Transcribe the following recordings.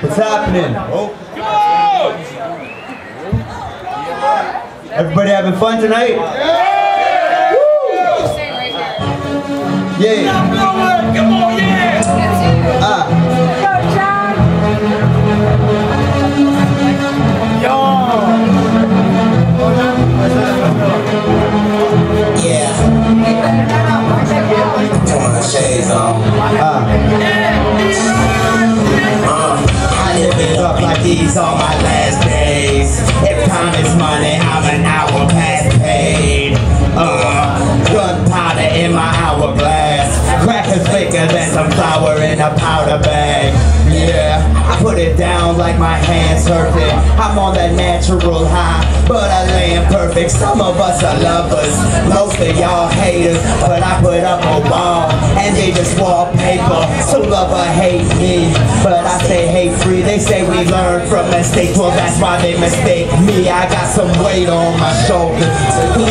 What's happening? Oh. Everybody having fun tonight? Yeah! Yeah! In a powder bag. Yeah, I put it down like my hands hurting. I'm on that natural high, but I land perfect. Some of us are lovers, most of y'all haters. But I put up a wall, and they just wallpaper. So love or hate me, but I say hate free. They say we learn from mistakes, well that's why they mistake me. I got some weight on my shoulders,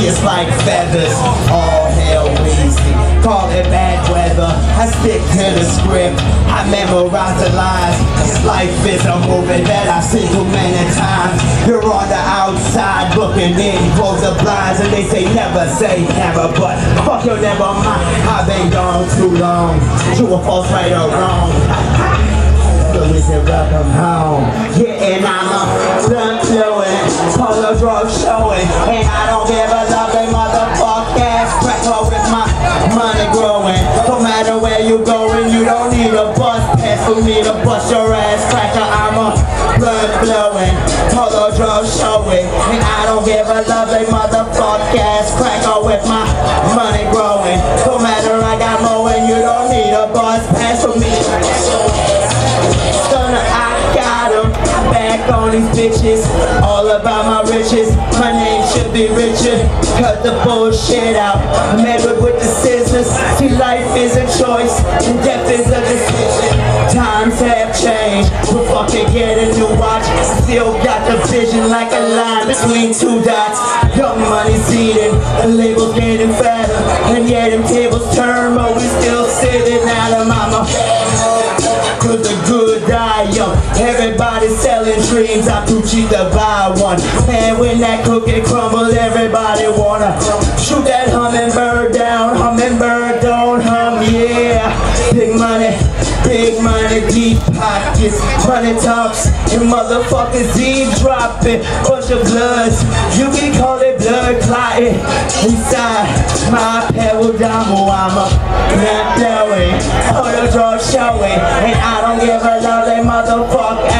it's like feathers. All hell Weezy, call it bad weather. I stick to the script, I memorize the lines. Life is a movie that I've seen too many times. You're on the outside looking in, close the blinds, and they say never say never, but fuck you, never mind. I've been gone too long. True or false, right or wrong. So we say welcome home. Yeah, and I'm a blunt blowing, polo drug showing, and I don't give a loving polo drug showing, and I don't give a loving motherfucker ass cracker with my money growing. No matter I got more, and you don't need a boss pass for me. Stunner, I got 'em. Back on these bitches, all about my riches. My name should be Richard. Cut the bullshit out. Measured with the scissors. See, life is a choice, and death is a decision. Times have changed. Still got the vision like a line between two dots. Young money's eating, the label's getting fatter. And yeah, them tables turn, but we still sitting out of mama. Cause the good die young. Everybody's selling dreams. I'm too cheap to buy one. And when that cookie crumbles, everybody wanna shoot that hummingbird down. Hummingbird don't hum, yeah. Big money, deep pockets. Money talks and motherfuckers eavesdropping. Bunch of bloods, you can call it blood clotting. Inside my pebble damo, I'm a not. All the drugs showing. And I don't give a lovely motherfucker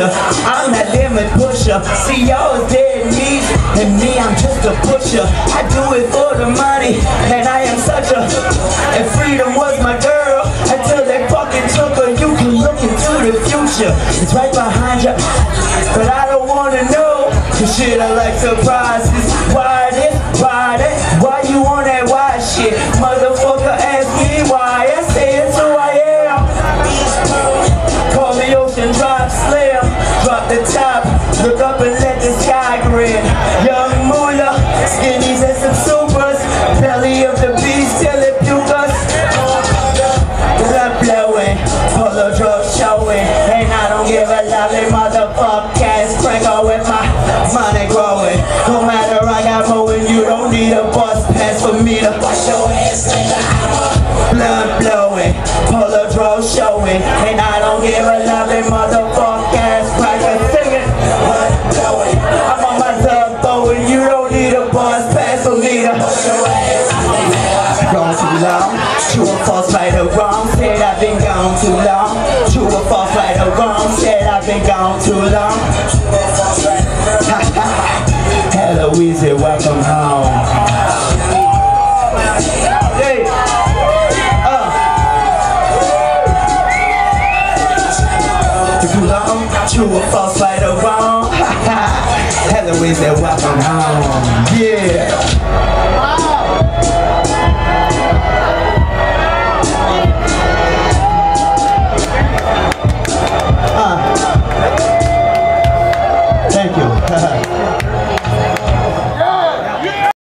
I'm that limit pusher. See y'all is dead meat, and me I'm just a pusher. I do it for the money, and I am such a. And freedom was my girl until they fucking took her. You can look into the future, it's right behind you, but I don't wanna know. Cause shit, I like surprises. Why motherfucker ass cracker with my money growing. No matter I got and you don't need a bus pass for me to wash your ass blood blowing, polo drug showing, and I don't give a lovely motherfucker ass cracker singing. I'm on my dub and you don't need a bus pass for me to push your ass. Gone too long, true or false, right or wrong, said I've been gone too long. True or false, right or wrong. Hello, is that welcome home? Yeah.